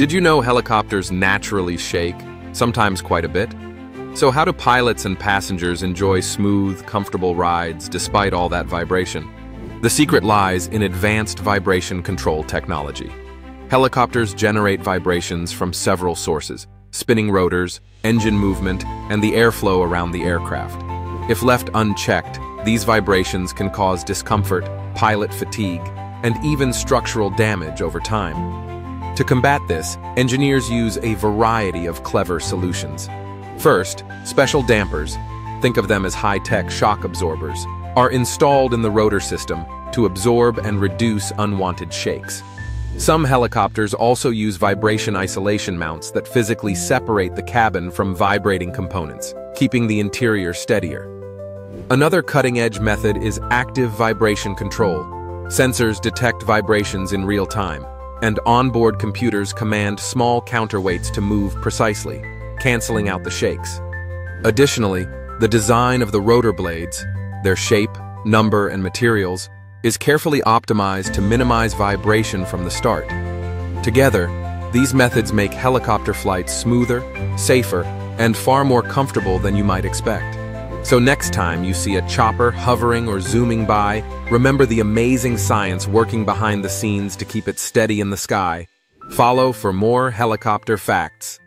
Did you know helicopters naturally shake, sometimes quite a bit? So how do pilots and passengers enjoy smooth, comfortable rides despite all that vibration? The secret lies in advanced vibration control technology. Helicopters generate vibrations from several sources, spinning rotors, engine movement, and the airflow around the aircraft. If left unchecked, these vibrations can cause discomfort, pilot fatigue, and even structural damage over time. To combat this, engineers use a variety of clever solutions. First, special dampers, think of them as high-tech shock absorbers, are installed in the rotor system to absorb and reduce unwanted shakes. Some helicopters also use vibration isolation mounts that physically separate the cabin from vibrating components, keeping the interior steadier. Another cutting-edge method is active vibration control. Sensors detect vibrations in real time, and onboard computers command small counterweights to move precisely, canceling out the shakes. Additionally, the design of the rotor blades, their shape, number, and materials, is carefully optimized to minimize vibration from the start. Together, these methods make helicopter flights smoother, safer, and far more comfortable than you might expect. So next time you see a chopper hovering or zooming by, remember the amazing science working behind the scenes to keep it steady in the sky. Follow for more helicopter facts.